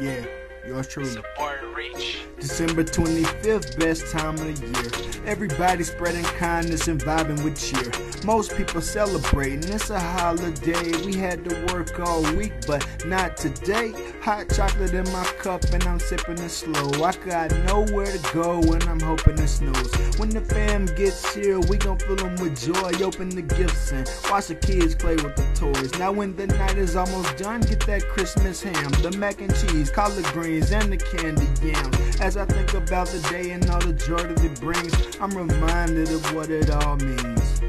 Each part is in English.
Yeah, yours truly. Support reach. December 25th, best time of the year. Everybody spreading kindness and vibing with cheer. Most people celebrating, it's a holiday. We had to work all week, but not today. Hot chocolate in my cup and I'm sipping it slow. I got nowhere to go and I'm hoping it snows. When the fam gets here, we gon' fill them with joy. Open the gifts and watch the kids play with the toys. Now when the night is almost done, get that Christmas ham, the mac and cheese, collard greens, and the candy yam. As I think about the day and all the joy that it brings, I'm reminded of what it all means.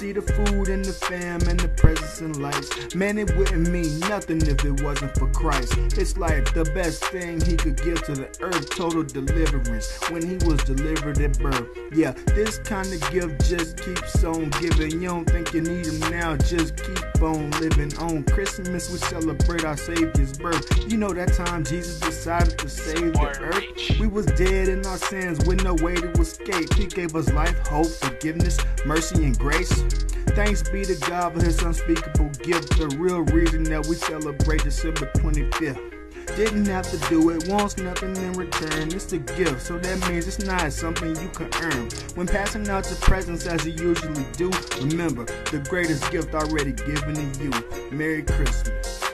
See the food and the fam and the presents and lights. Man, it wouldn't mean nothing if it wasn't for Christ. It's like the best thing he could give to the earth, total deliverance when he was delivered at birth. Yeah, this kind of gift just keeps on giving. You don't think you need him now, just keep on living. On Christmas, we celebrate our Savior's birth. You know that time Jesus decided to save the earth. We was dead in our sins with no way to escape. He gave us life, hope, forgiveness, mercy, and grace. Thanks be to God for his unspeakable gift, the real reason that we celebrate December 25th. Didn't have to do it, wants nothing in return. It's a gift, so that means it's not something you can earn. When passing out your presents as you usually do, remember the greatest gift already given to you. Merry Christmas.